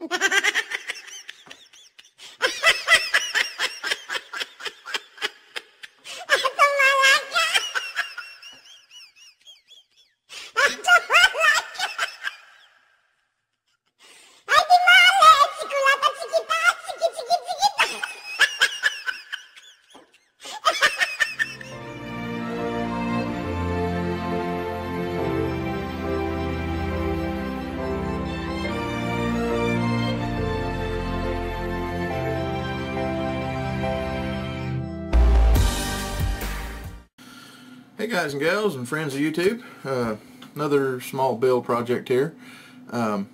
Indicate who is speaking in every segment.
Speaker 1: Hey guys and gals and friends of YouTube, uh, another small build project here. Um,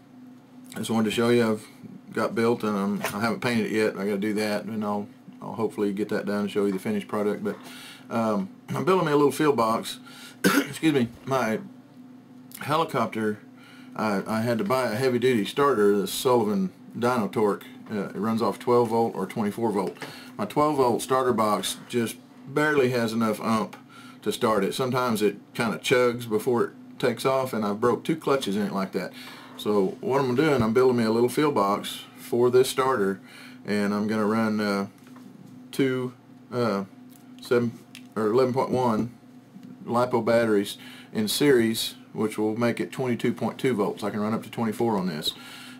Speaker 1: I just wanted to show you I've got built and I'm, I haven't painted it yet. I got to do that and I'll, I'll hopefully get that done and show you the finished product. But um, I'm building me a little field box. Excuse me, my helicopter, I, I had to buy a heavy duty starter, the Sullivan Dyno Torque. Uh, it runs off 12 volt or 24 volt. My 12 volt starter box just barely has enough ump to start it. Sometimes it kind of chugs before it takes off and I broke two clutches in it like that. So what I'm doing, I'm building me a little field box for this starter and I'm going to run uh, two uh, 7 or 11.1 LiPo batteries in series which will make it 22.2 volts. I can run up to 24 on this.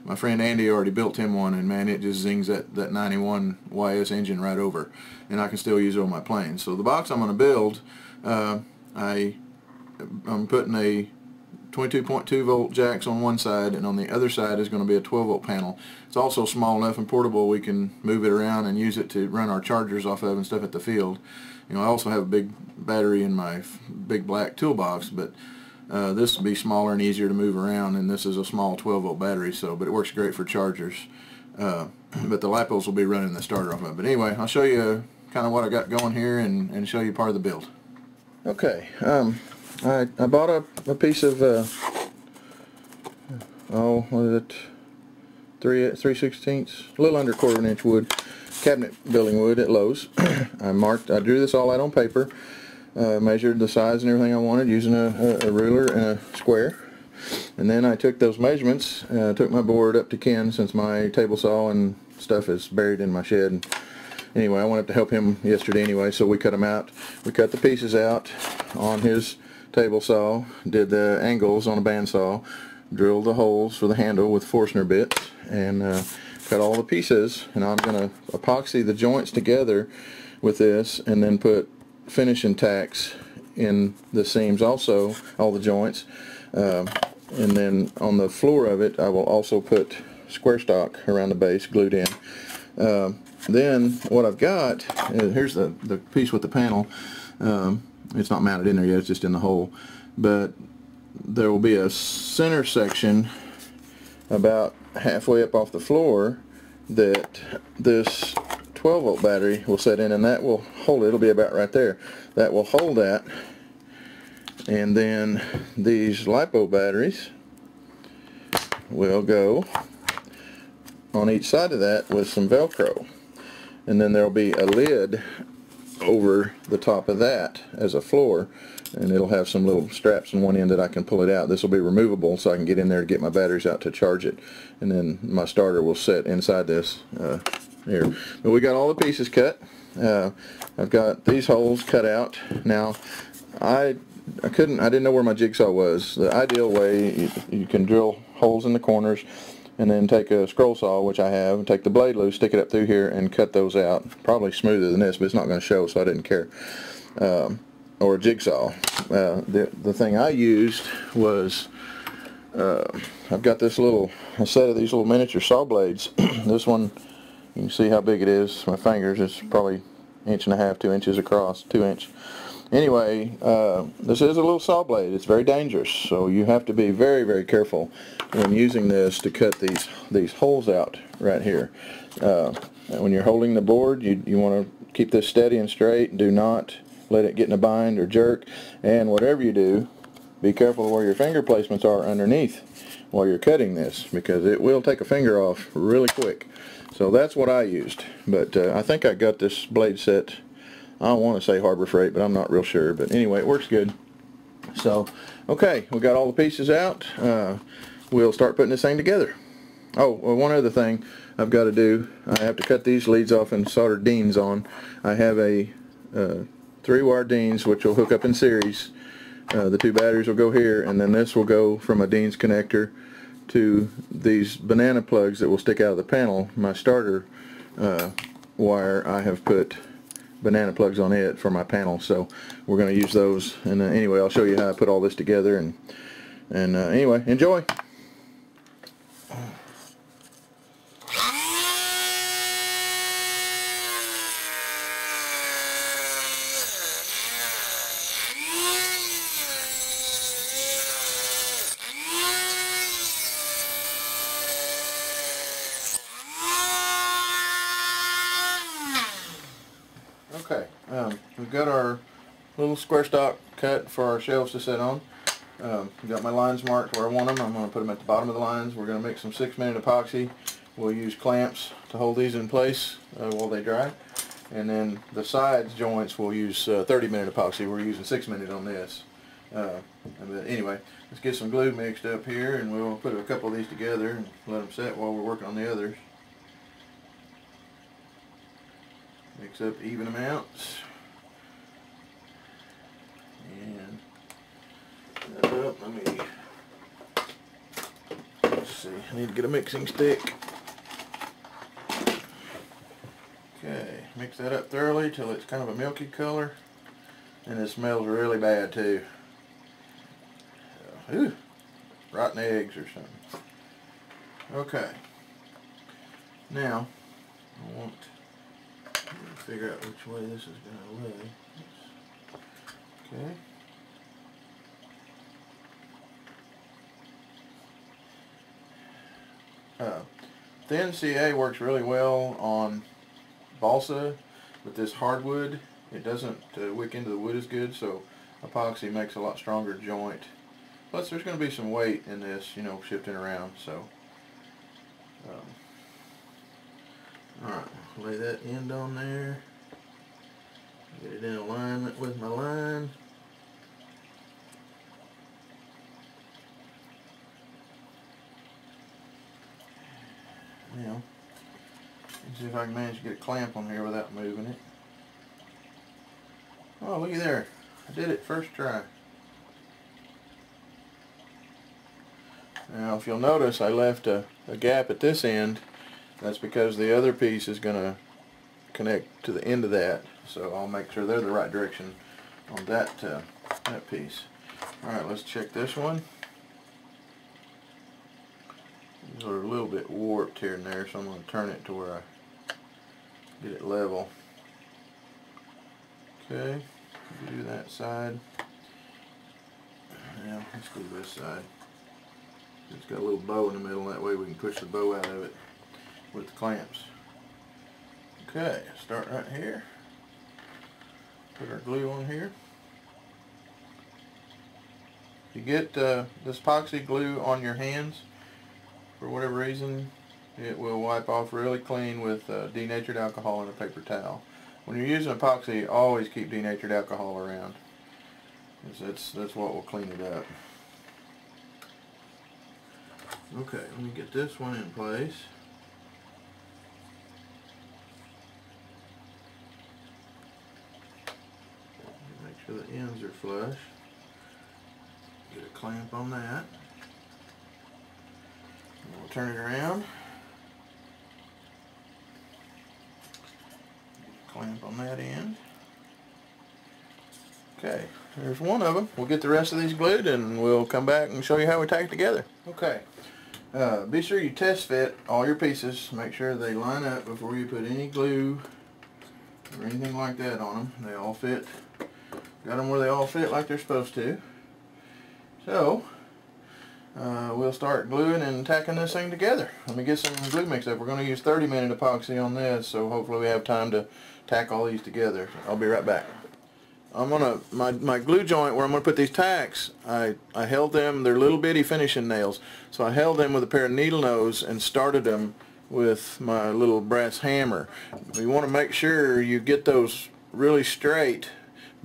Speaker 1: My friend Andy already built him one and man it just zings that, that 91 YS engine right over and I can still use it on my plane. So the box I'm going to build uh, I'm putting a 22.2 volt jacks on one side and on the other side is going to be a 12 volt panel. It's also small enough and portable we can move it around and use it to run our chargers off of and stuff at the field. You know I also have a big battery in my big black toolbox but uh, this will be smaller and easier to move around and this is a small 12 volt battery so but it works great for chargers. Uh, but the LiPos will be running the starter off of it. But anyway I'll show you kind of what I got going here and, and show you part of the build. Okay, um, I, I bought a, a piece of, uh, oh, what is it, 3, 3 sixteenths, a little under quarter of an inch wood, cabinet building wood at Lowe's. I marked, I drew this all out on paper, uh, measured the size and everything I wanted using a, a, a ruler and a square. And then I took those measurements, uh, took my board up to Ken since my table saw and stuff is buried in my shed anyway, I went up to help him yesterday anyway, so we cut them out. We cut the pieces out on his table saw, did the angles on a bandsaw, drilled the holes for the handle with Forstner bits, and uh, cut all the pieces. And I'm going to epoxy the joints together with this, and then put finishing tacks in the seams also, all the joints. Uh, and then on the floor of it, I will also put square stock around the base glued in. Uh, then what I've got, is, here's the, the piece with the panel. Um, it's not mounted in there yet, it's just in the hole. But there will be a center section about halfway up off the floor that this 12 volt battery will set in and that will hold it. It'll be about right there. That will hold that. And then these LiPo batteries will go on each side of that with some Velcro and then there'll be a lid over the top of that as a floor and it'll have some little straps on one end that I can pull it out. This will be removable so I can get in there to get my batteries out to charge it and then my starter will sit inside this uh, here. But we got all the pieces cut. Uh, I've got these holes cut out. Now I I couldn't I didn't know where my jigsaw was. The ideal way you, you can drill holes in the corners and then take a scroll saw, which I have, and take the blade loose, stick it up through here, and cut those out. Probably smoother than this, but it's not going to show, so I didn't care. Um, or a jigsaw. Uh, the, the thing I used was, uh, I've got this little, a set of these little miniature saw blades. this one, you can see how big it is. My fingers, it's probably inch and a half, two inches across, two inch anyway, uh, this is a little saw blade. It's very dangerous, so you have to be very, very careful when using this to cut these these holes out right here. Uh, when you're holding the board, you, you want to keep this steady and straight. Do not let it get in a bind or jerk. And whatever you do, be careful where your finger placements are underneath while you're cutting this because it will take a finger off really quick. So that's what I used. But uh, I think I got this blade set I want to say Harbor Freight, but I'm not real sure. But anyway, it works good. So, okay, we got all the pieces out. Uh, we'll start putting this thing together. oh, well, one other thing I've got to do. I have to cut these leads off and solder Deans on. I have a uh, three-wire Deans which will hook up in series. Uh, the two batteries will go here, and then this will go from a Deans connector to these banana plugs that will stick out of the panel. My starter uh, wire, I have put banana plugs on it for my panel, so we're going to use those. And uh, anyway, I'll show you how I put all this together. And and uh, anyway, enjoy. Okay, um, we've got our little square stock cut for our shelves to sit on. Um, got my lines marked where I want them. I'm going to put them at the bottom of the lines. We're going to make some 6 minute epoxy. We'll use clamps to hold these in place uh, while they dry. And then the sides joints we'll use uh, 30 minute epoxy. We're using 6 minute on this. Uh, but anyway, let's get some glue mixed up here and we'll put a couple of these together and let them set while we're working on the others. Mix up even amounts. And up, let me let's see, I need to get a mixing stick. Okay, mix that up thoroughly till it's kind of a milky color. And it smells really bad too. Uh, ooh, rotten eggs or something. Okay. Now, I want to figure out which way this is going to lay. Okay. Uh, thin CA works really well on balsa, but this hardwood, it doesn't uh, wick into the wood as good, so epoxy makes a lot stronger joint. Plus there's going to be some weight in this, you know, shifting around, so. Um, Alright, lay that end on there. Get it in alignment with my line. Now, see if I can manage to get a clamp on here without moving it. Oh, looky there. I did it first try. Now, if you'll notice, I left a, a gap at this end that's because the other piece is going to connect to the end of that. So I'll make sure they're the right direction on that, uh, that piece. Alright, let's check this one. These are a little bit warped here and there, so I'm going to turn it to where I get it level. Okay, do that side. Now, let's do this side. It's got a little bow in the middle, that way we can push the bow out of it with the clamps. Okay, start right here. Put our glue on here. You get uh, this epoxy glue on your hands, for whatever reason, it will wipe off really clean with uh, denatured alcohol and a paper towel. When you're using epoxy, always keep denatured alcohol around. That's, that's what will clean it up. Okay, let me get this one in place. Make sure the ends are flush. Get a clamp on that. We'll turn it around. Clamp on that end. Okay, there's one of them. We'll get the rest of these glued and we'll come back and show you how we tack it together. Okay, uh, be sure you test fit all your pieces. Make sure they line up before you put any glue or anything like that on them. They all fit Got them where they all fit like they're supposed to. So, uh, we'll start gluing and tacking this thing together. Let me get some glue mixed up. We're going to use 30 minute epoxy on this, so hopefully we have time to tack all these together. I'll be right back. I'm gonna my my glue joint where I'm gonna put these tacks. I I held them. They're little bitty finishing nails, so I held them with a pair of needle nose and started them with my little brass hammer. You want to make sure you get those really straight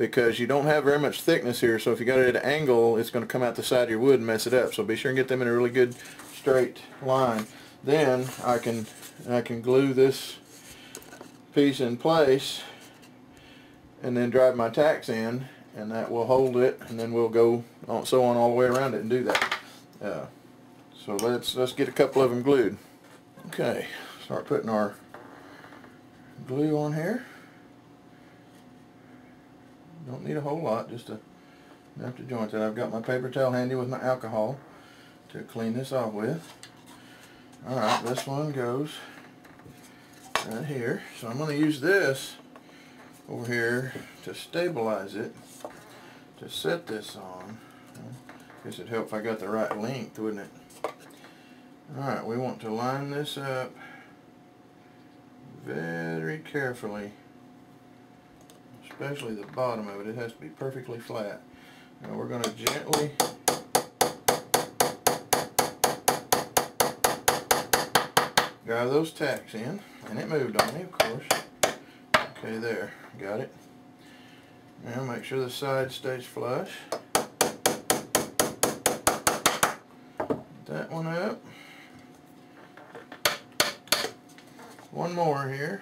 Speaker 1: because you don't have very much thickness here so if you got it at an angle it's going to come out the side of your wood and mess it up so be sure and get them in a really good straight line then I can I can glue this piece in place and then drive my tacks in and that will hold it and then we'll go on, so on all the way around it and do that. Uh, so let's let's get a couple of them glued. Okay, start putting our glue on here. Don't need a whole lot, just enough to joint it. I've got my paper towel handy with my alcohol to clean this off with. Alright, this one goes right here. So I'm going to use this over here to stabilize it, to set this on. I guess it'd help if I got the right length, wouldn't it? Alright, we want to line this up very carefully, especially the bottom of it. It has to be perfectly flat. Now we're going to gently drive those tacks in, and it moved on me, of course. Okay, there, got it. Now make sure the side stays flush. That one up. One more here.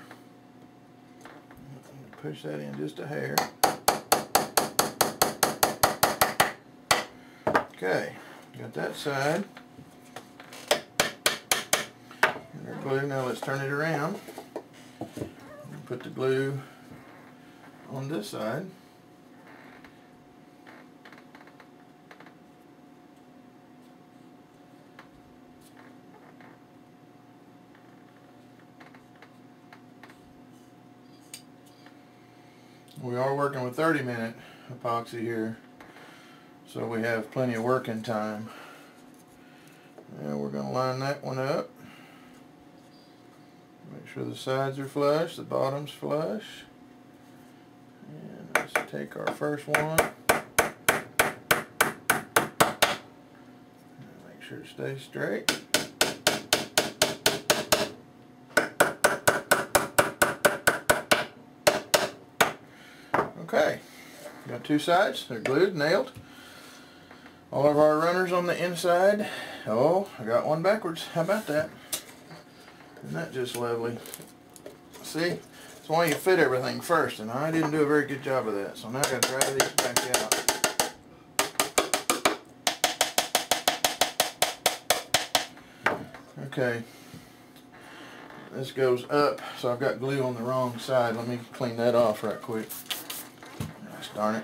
Speaker 1: Push that in just a hair. Okay, got that side. And our glue, now let's turn it around. Put the glue on this side. We are working with 30 minute epoxy here, so we have plenty of working time. And we're going to line that one up. Make sure the sides are flush, the bottom's flush. And let's take our first one. Make sure it stays straight. Okay, got two sides, they're glued, nailed. All of our runners on the inside. Oh, I got one backwards. How about that? Isn't that just lovely? See? That's why you fit everything first, and I didn't do a very good job of that. So now I got to dry these back out. Okay. This goes up, so I've got glue on the wrong side. Let me clean that off right quick darn it.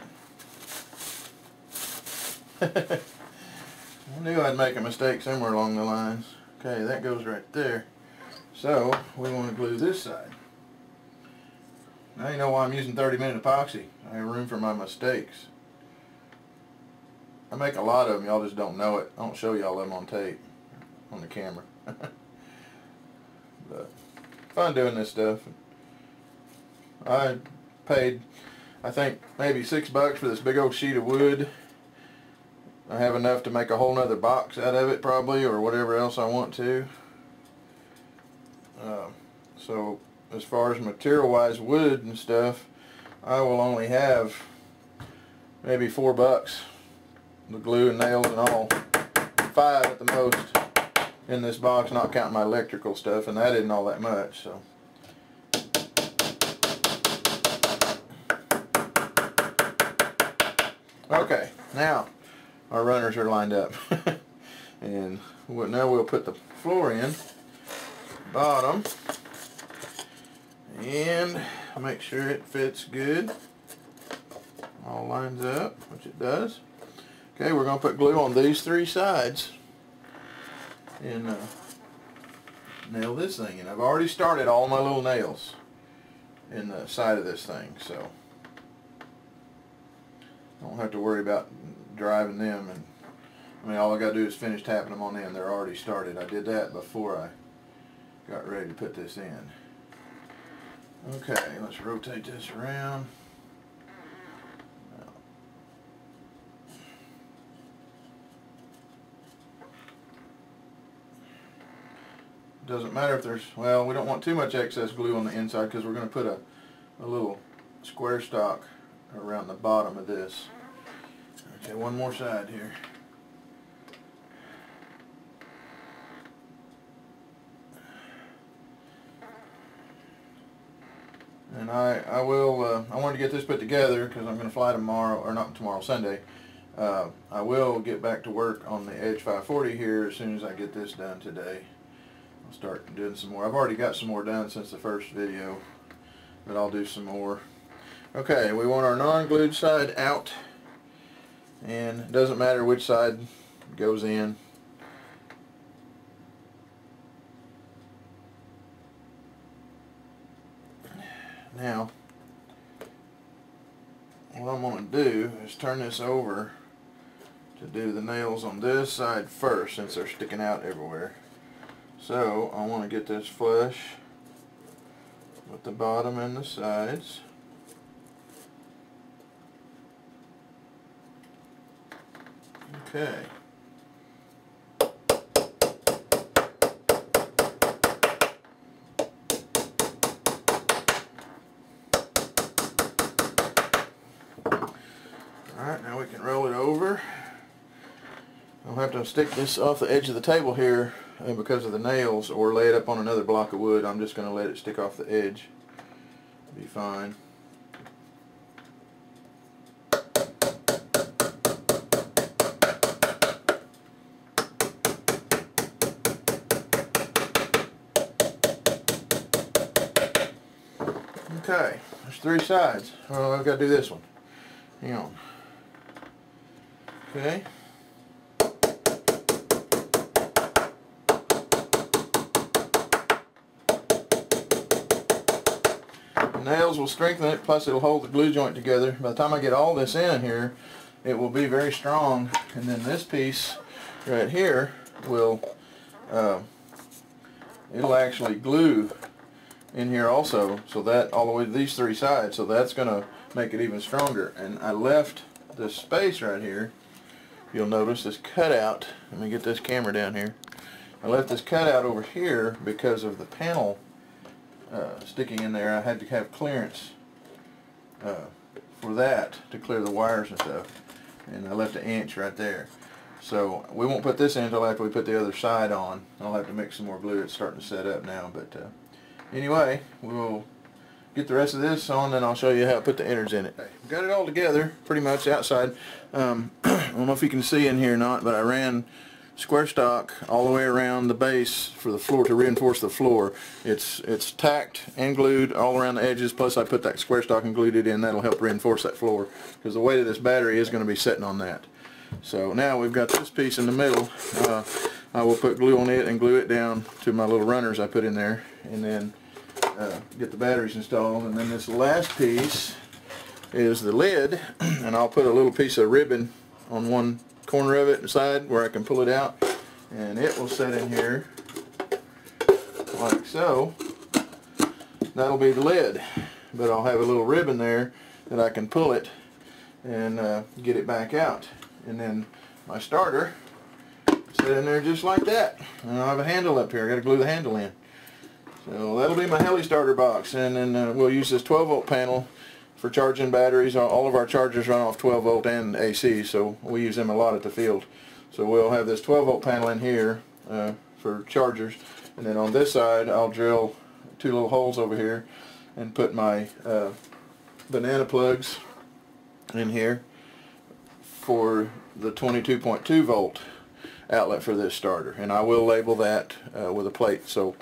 Speaker 1: I knew I'd make a mistake somewhere along the lines. Okay, that goes right there. So, we want to glue this side. Now you know why I'm using 30 minute epoxy. I have room for my mistakes. I make a lot of them, y'all just don't know it. I don't show y'all them on tape, on the camera. but, fun doing this stuff. I paid I think maybe six bucks for this big old sheet of wood. I have enough to make a whole nother box out of it probably or whatever else I want to. Uh, so as far as material wise wood and stuff I will only have maybe four bucks the glue and nails and all five at the most in this box not counting my electrical stuff and that isn't all that much so Okay, now our runners are lined up. and now we'll put the floor in, bottom, and make sure it fits good. All lines up, which it does. Okay, we're going to put glue on these three sides and uh, nail this thing. And I've already started all my little nails in the side of this thing, so don't have to worry about driving them and I mean all I got to do is finish tapping them on in they're already started. I did that before I got ready to put this in. Okay let's rotate this around. Doesn't matter if there's well we don't want too much excess glue on the inside because we're going to put a, a little square stock around the bottom of this. Okay, one more side here. And I, I will, uh, I wanted to get this put together because I'm going to fly tomorrow, or not tomorrow, Sunday. Uh, I will get back to work on the Edge 540 here as soon as I get this done today. I'll start doing some more. I've already got some more done since the first video, but I'll do some more. Okay, we want our non-glued side out, and it doesn't matter which side goes in. Now, what I'm going to do is turn this over to do the nails on this side first since they're sticking out everywhere. So I want to get this flush with the bottom and the sides. Okay. Alright, now we can roll it over. I'll have to stick this off the edge of the table here and because of the nails or lay it up on another block of wood. I'm just going to let it stick off the edge. Be fine. Okay, there's three sides. Oh, I've got to do this one. Hang on. Okay. The nails will strengthen it, plus it'll hold the glue joint together. By the time I get all this in here, it will be very strong. And then this piece right here will, uh, it'll actually glue in here also. So that all the way to these three sides. So that's going to make it even stronger. And I left this space right here. You'll notice this cutout. Let me get this camera down here. I left this cutout over here because of the panel uh, sticking in there. I had to have clearance uh, for that to clear the wires and stuff. And I left an inch right there. So we won't put this in until after we put the other side on. I'll have to mix some more glue. It's starting to set up now. But uh, anyway, we'll get the rest of this on and I'll show you how to put the innards in it. Got it all together pretty much outside. Um, I don't know if you can see in here or not but I ran square stock all the way around the base for the floor to reinforce the floor. It's it's tacked and glued all around the edges plus I put that square stock and glued it in. That'll help reinforce that floor because the weight of this battery is going to be sitting on that. So now we've got this piece in the middle. Uh, I will put glue on it and glue it down to my little runners I put in there and then uh, get the batteries installed. And then this last piece is the lid and I'll put a little piece of ribbon on one corner of it inside where I can pull it out and it will set in here like so. That'll be the lid but I'll have a little ribbon there that I can pull it and uh, get it back out. And then my starter set in there just like that. And I have a handle up here. I got to glue the handle in so that'll be my heli starter box and then uh, we'll use this 12 volt panel for charging batteries. All of our chargers run off 12 volt and AC so we use them a lot at the field. So we'll have this 12 volt panel in here uh, for chargers and then on this side I'll drill two little holes over here and put my uh, banana plugs in here for the 22.2 volt outlet for this starter and I will label that uh, with a plate so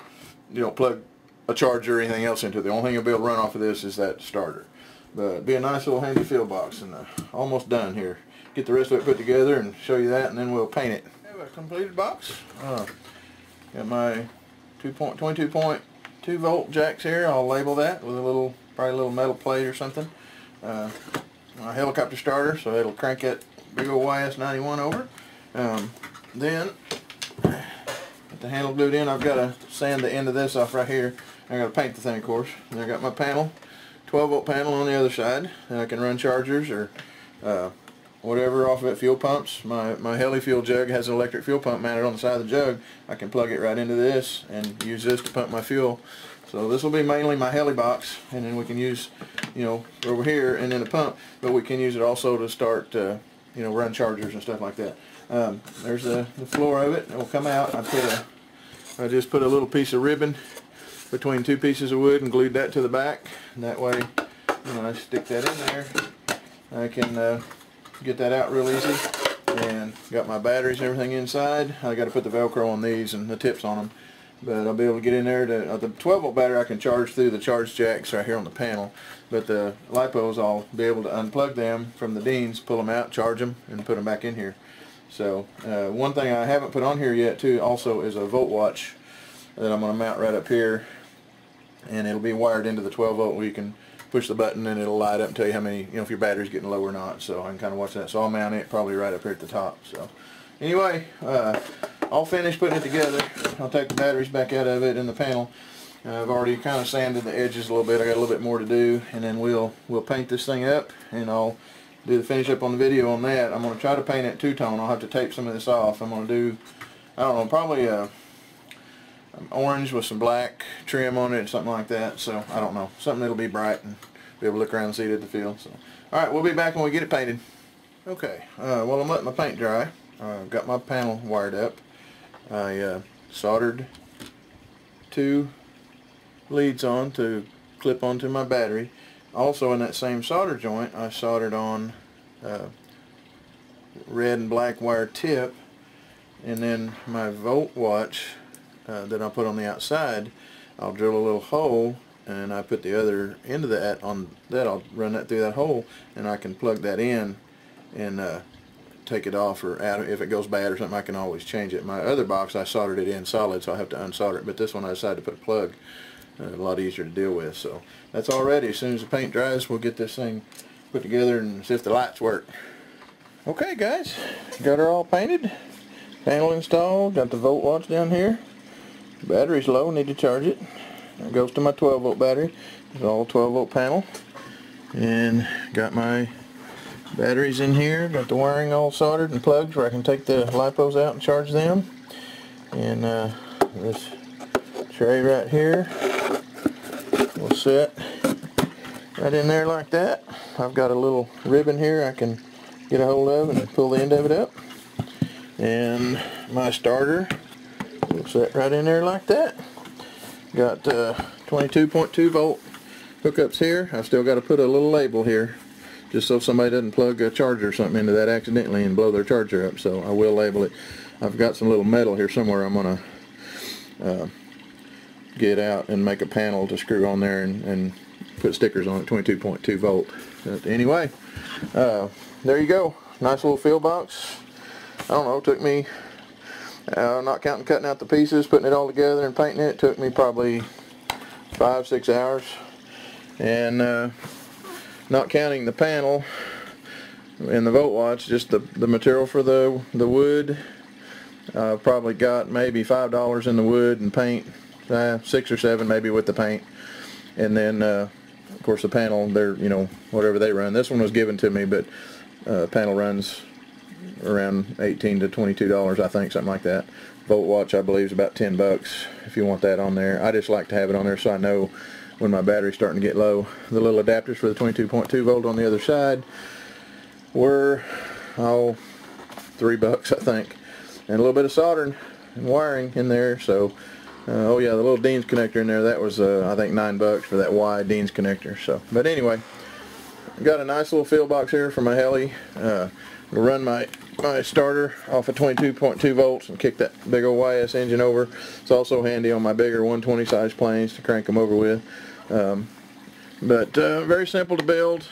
Speaker 1: you don't plug a charger or anything else into it. The only thing you'll be able to run off of this is that starter. But be a nice little handy field box and uh, almost done here. Get the rest of it put together and show you that and then we'll paint it. I have a completed box. Uh, got my 22.2 volt jacks here. I'll label that with a little, probably a little metal plate or something. Uh, my helicopter starter so it'll crank that big old YS91 over. Um, then the handle glued in. I've got to sand the end of this off right here. I got to paint the thing, of course. And I got my panel, 12 volt panel on the other side, and I can run chargers or uh, whatever off of it. Fuel pumps. My my heli fuel jug has an electric fuel pump mounted on the side of the jug. I can plug it right into this and use this to pump my fuel. So this will be mainly my heli box, and then we can use, you know, over here and then a pump. But we can use it also to start, uh, you know, run chargers and stuff like that. Um, there's the, the floor of it. It will come out. I put a I just put a little piece of ribbon between two pieces of wood and glued that to the back. And that way, when I stick that in there, I can uh, get that out real easy. And got my batteries and everything inside. I got to put the Velcro on these and the tips on them. But I'll be able to get in there. To, uh, the 12 volt battery I can charge through the charge jacks right here on the panel. But the LiPos I'll be able to unplug them from the Deans, pull them out, charge them, and put them back in here. So uh, one thing I haven't put on here yet too also is a volt watch that I'm going to mount right up here and it'll be wired into the 12 volt where you can push the button and it'll light up and tell you how many, you know, if your battery's getting low or not. So I can kind of watch that. So I'll mount it probably right up here at the top. So anyway, uh, all finished putting it together. I'll take the batteries back out of it in the panel. Uh, I've already kind of sanded the edges a little bit. I got a little bit more to do and then we'll we'll paint this thing up and I'll do the finish up on the video on that. I'm going to try to paint it two-tone. I'll have to tape some of this off. I'm going to do, I don't know, probably a orange with some black trim on it, something like that. So, I don't know. Something that'll be bright and be able to look around and see it at the field. So, Alright, we'll be back when we get it painted. Okay, uh, well I'm letting my paint dry. I've uh, got my panel wired up. I uh, soldered two leads on to clip onto my battery. Also in that same solder joint I soldered on uh, red and black wire tip and then my volt watch uh, that I put on the outside I'll drill a little hole and I put the other end of that on that I'll run that through that hole and I can plug that in and uh, take it off or out if it goes bad or something I can always change it. My other box I soldered it in solid so I have to unsolder it but this one I decided to put a plug a lot easier to deal with. So that's all ready. As soon as the paint dries, we'll get this thing put together and see if the lights work. Okay guys, got her all painted, panel installed, got the volt watch down here. Battery's low, need to charge it. It goes to my 12 volt battery. It's all 12 volt panel. And got my batteries in here, got the wiring all soldered and plugged where I can take the LiPos out and charge them. And uh, this tray right here sit right in there like that. I've got a little ribbon here I can get a hold of and pull the end of it up. And my starter will sit right in there like that. Got 22.2 uh, volt hookups here. I've still got to put a little label here just so somebody doesn't plug a charger or something into that accidentally and blow their charger up. So I will label it. I've got some little metal here somewhere I'm going to uh, get out and make a panel to screw on there and, and put stickers on it 22.2 volt. But anyway uh, there you go. Nice little field box. I don't know took me uh, not counting cutting out the pieces putting it all together and painting it, it took me probably five six hours. And uh, not counting the panel and the volt watch just the, the material for the the wood. Uh, probably got maybe five dollars in the wood and paint uh, six or seven maybe with the paint. And then uh, of course the panel they're you know whatever they run. This one was given to me but uh, panel runs around 18 to 22 dollars I think something like that. Volt watch I believe is about 10 bucks if you want that on there. I just like to have it on there so I know when my battery's starting to get low. The little adapters for the 22.2 volt on the other side were oh three bucks I think. And a little bit of soldering and wiring in there so uh, oh yeah, the little Dean's connector in there, that was uh, I think nine bucks for that wide Dean's connector. So, But anyway, got a nice little field box here for my heli. Uh, run my, my starter off of 22.2 volts and kick that big old YS engine over. It's also handy on my bigger 120 size planes to crank them over with. Um, but uh, very simple to build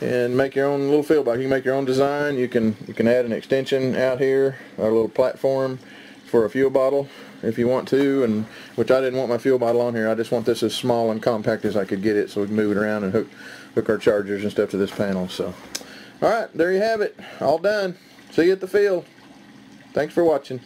Speaker 1: and make your own little field box. You can make your own design. You can you can add an extension out here, a little platform for a fuel bottle if you want to and which I didn't want my fuel bottle on here. I just want this as small and compact as I could get it so we can move it around and hook hook our chargers and stuff to this panel so. Alright there you have it. All done. See you at the field. Thanks for watching